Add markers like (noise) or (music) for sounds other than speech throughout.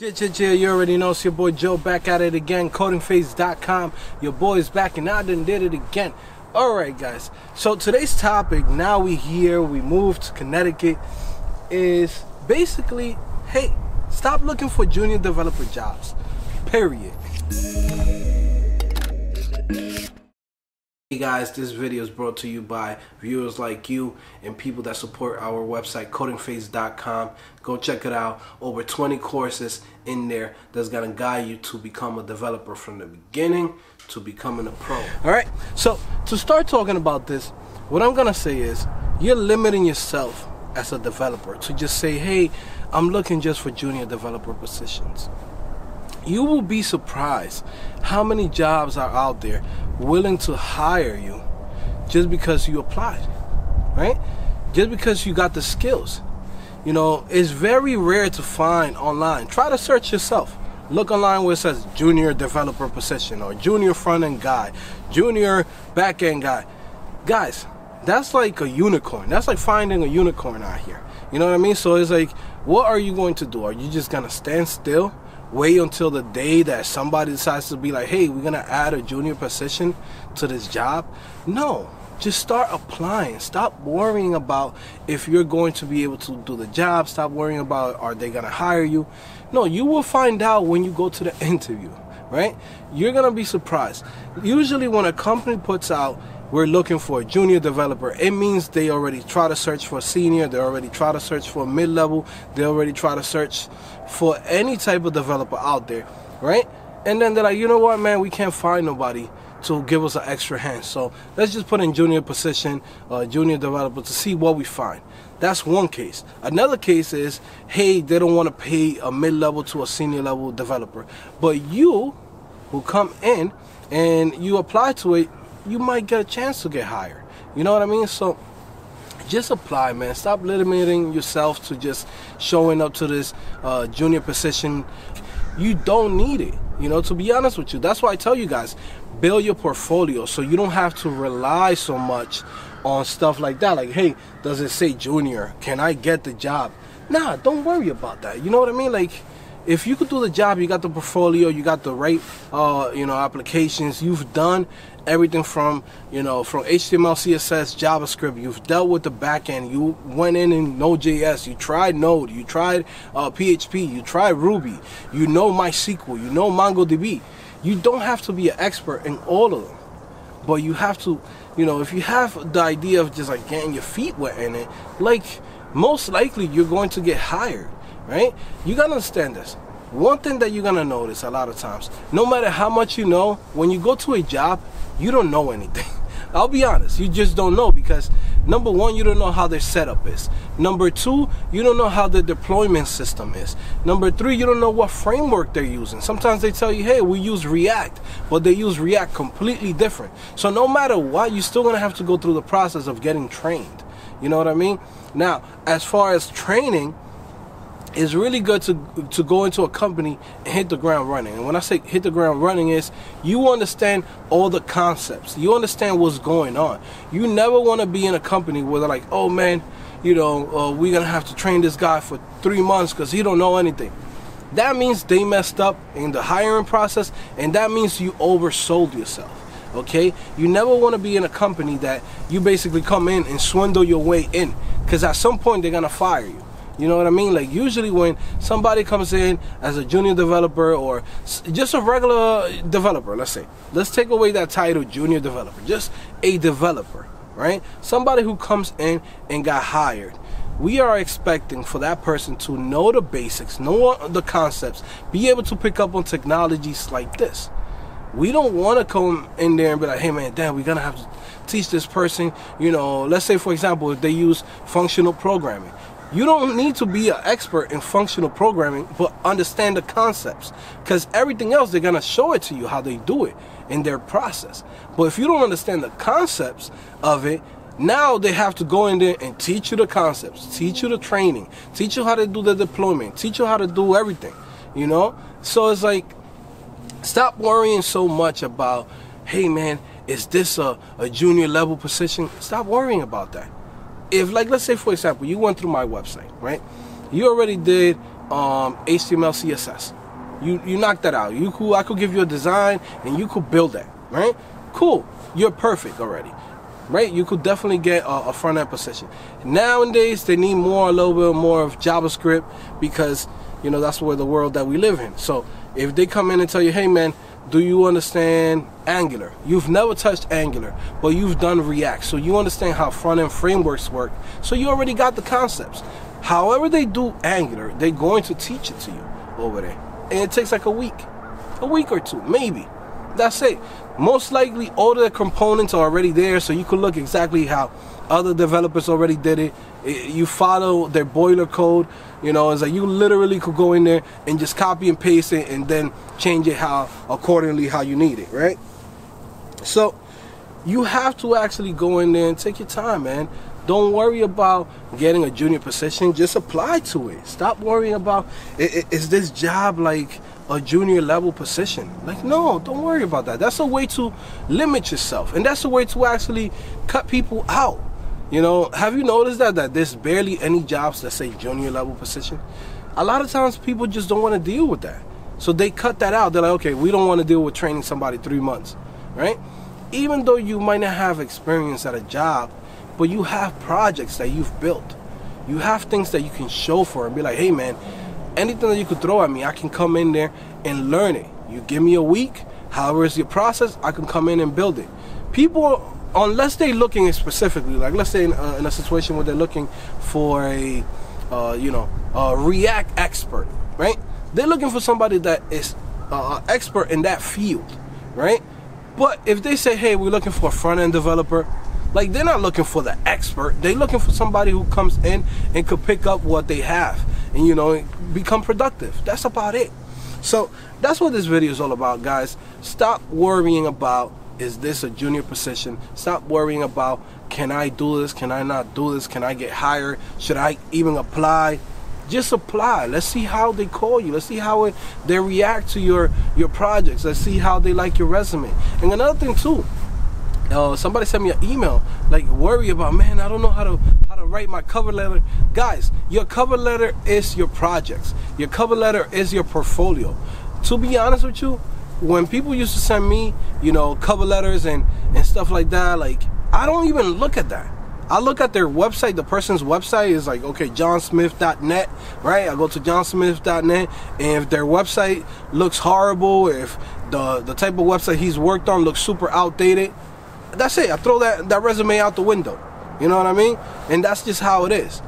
Yeah, yeah, yeah, you already know it's your boy Joe back at it again, codingphase.com. Your boy is back and I done did it again. Alright guys, so today's topic, now we here, we moved to Connecticut, is basically, hey, stop looking for junior developer jobs. Period. Hey guys, this video is brought to you by viewers like you and people that support our website, codingphase.com. Go check it out. Over 20 courses in there that's going to guide you to become a developer from the beginning to becoming a pro. All right, so to start talking about this, what I'm going to say is you're limiting yourself as a developer to just say, hey, I'm looking just for junior developer positions you will be surprised how many jobs are out there willing to hire you just because you applied, right? Just because you got the skills. You know, it's very rare to find online. Try to search yourself. Look online where it says junior developer position or junior front end guy, junior back end guy. Guys, that's like a unicorn. That's like finding a unicorn out here. You know what I mean? So it's like, what are you going to do? Are you just going to stand still? Wait until the day that somebody decides to be like, hey, we're gonna add a junior position to this job. No, just start applying. Stop worrying about if you're going to be able to do the job. Stop worrying about are they gonna hire you. No, you will find out when you go to the (laughs) interview, right? You're gonna be surprised. Usually, when a company puts out we're looking for a junior developer. It means they already try to search for a senior, they already try to search for a mid level, they already try to search for any type of developer out there, right? And then they're like, you know what, man, we can't find nobody to give us an extra hand. So let's just put in junior position, uh, junior developer to see what we find. That's one case. Another case is, hey, they don't want to pay a mid level to a senior level developer. But you, who come in and you apply to it, you might get a chance to get hired. You know what I mean? So just apply, man. Stop limiting yourself to just showing up to this uh, junior position. You don't need it. You know, to be honest with you, that's why I tell you guys build your portfolio so you don't have to rely so much on stuff like that. Like, hey, does it say junior? Can I get the job? Nah, don't worry about that. You know what I mean? Like, if you could do the job, you got the portfolio, you got the right, uh, you know, applications. You've done everything from, you know, from HTML, CSS, JavaScript. You've dealt with the backend. You went in in Node.js. You tried Node. You tried uh, PHP. You tried Ruby. You know MySQL. You know MongoDB. You don't have to be an expert in all of them, but you have to, you know, if you have the idea of just like getting your feet wet in it, like most likely you're going to get hired right? You gotta understand this. One thing that you're gonna notice a lot of times, no matter how much you know, when you go to a job, you don't know anything. (laughs) I'll be honest, you just don't know because number one, you don't know how their setup is. Number two, you don't know how the deployment system is. Number three, you don't know what framework they're using. Sometimes they tell you, hey, we use React, but they use React completely different. So no matter what, you're still gonna have to go through the process of getting trained. You know what I mean? Now, as far as training, it's really good to to go into a company and hit the ground running. And when I say hit the ground running is you understand all the concepts. You understand what's going on. You never want to be in a company where they're like, "Oh man, you know, uh, we're going to have to train this guy for 3 months cuz he don't know anything." That means they messed up in the hiring process and that means you oversold yourself. Okay? You never want to be in a company that you basically come in and swindle your way in cuz at some point they're going to fire you. You know what I mean? Like usually when somebody comes in as a junior developer or just a regular developer, let's say, let's take away that title junior developer, just a developer, right? Somebody who comes in and got hired. We are expecting for that person to know the basics, know the concepts, be able to pick up on technologies like this. We don't want to come in there and be like, hey man, damn, we're gonna have to teach this person, you know, let's say for example, if they use functional programming you don't need to be an expert in functional programming, but understand the concepts. Because everything else, they're going to show it to you how they do it in their process. But if you don't understand the concepts of it, now they have to go in there and teach you the concepts, teach you the training, teach you how to do the deployment, teach you how to do everything, you know? So it's like, stop worrying so much about, hey man, is this a, a junior level position? Stop worrying about that if like let's say for example you went through my website right you already did um, HTML, CSS. You you knocked that out. You cool. I could give you a design and you could build that. Right? Cool. You're perfect already. Right? You could definitely get a, a front end position. Nowadays they need more, a little bit more of JavaScript because you know that's where the world that we live in. So if they come in and tell you, hey man, do you understand Angular? You've never touched Angular, but you've done React, so you understand how front end frameworks work. So you already got the concepts. However they do Angular, they're going to teach it to you over there. And it takes like a week, a week or two, maybe. That's it. Most likely all the components are already there, so you can look exactly how other developers already did it. You follow their boiler code. You know, it's like you literally could go in there and just copy and paste it and then change it how accordingly how you need it, right? So you have to actually go in there and take your time, man. Don't worry about getting a junior position. Just apply to it. Stop worrying about is this job like a junior level position. Like, no, don't worry about that. That's a way to limit yourself, and that's a way to actually cut people out. You know, have you noticed that that there's barely any jobs that say junior level position? A lot of times people just don't want to deal with that. So they cut that out. They're like, okay, we don't want to deal with training somebody three months, right? Even though you might not have experience at a job, but you have projects that you've built. You have things that you can show for and be like, hey man, anything that you could throw at me, I can come in there and learn it. You give me a week, however is your process, I can come in and build it. People unless they're looking specifically, like let's say in, uh, in a situation where they're looking for a, uh, you know, a React expert, right? They're looking for somebody that is uh, expert in that field, right? But if they say, hey, we're looking for a front end developer, like they're not looking for the expert. They're looking for somebody who comes in and could pick up what they have and you know become productive. That's about it. So that's what this video is all about, guys. Stop worrying about is this a junior position? Stop worrying about can I do this? Can I not do this? Can I get hired? Should I even apply? Just apply. Let's see how they call you. Let's see how it, they react to your your projects. Let's see how they like your resume. And another thing too, uh, somebody sent me an email like worry about man. I don't know how to how to write my cover letter. Guys, your cover letter is your projects. Your cover letter is your portfolio. To be honest with you, when people used to send me, you know, cover letters and and stuff like that, like I don't even look at that. I look at their website. The person's website is like, okay, johnsmith.net, right? I go to johnsmith.net, and if their website looks horrible, if the the type of website he's worked on looks super outdated, that's it. I throw that that resume out the window. You know what I mean? And that's just how it is.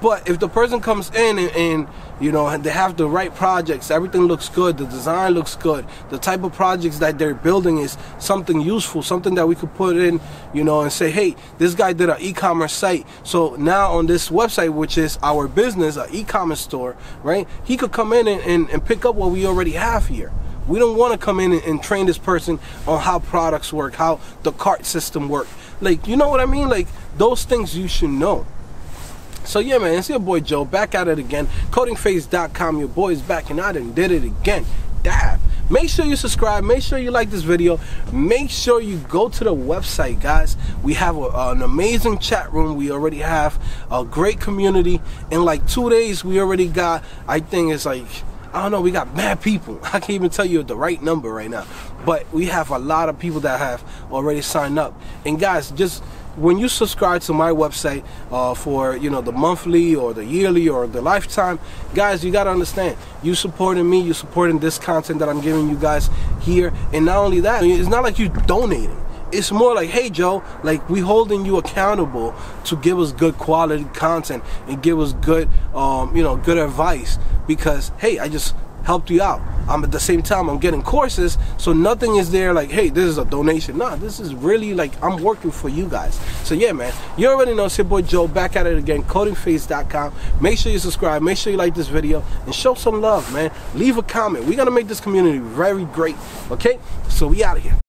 But if the person comes in and, and, you know they have the right projects, everything looks good, the design looks good, the type of projects that they're building is something useful, something that we could put in, you know, and say, hey, this guy did an e-commerce site. So now on this website, which is our business, an e-commerce store, right? He could come in and, and, and pick up what we already have here. We don't want to come in and, and, train this person on how products work, how the cart system work. Like, you know what I mean? Like, those things you should know. So yeah, man, it's your boy Joe back at it again. CodingPhase.com. Your boy's back and I done did it again. Dab. Make sure you subscribe. Make sure you like this video. Make sure you go to the website, guys. We have a, an amazing chat room. We already have a great community. In like two days, we already got, I think it's like, I don't know, we got mad people. (laughs) I can't even tell you the right number right now. But we have a lot of people that have already signed up. And guys, just when you subscribe to my website uh, for you know the monthly or the yearly or the lifetime guys you got to understand you supporting me you supporting this content that i'm giving you guys here. And not only that it's not like you donating. It's more like hey joe like we holding you accountable to give us good quality content and give us good um, you know good advice. Because hey i just helped you out. I'm at the same time I'm getting courses, so nothing is there like, hey, this is a donation. Nah, this is really like I'm working for you guys. So yeah, man, you already know it's your boy Joe back at it again, codingphase.com. Make sure you subscribe, make sure you like this video, and show some love, man. Leave a comment. We're gonna make this community very great. Okay? So we out of here.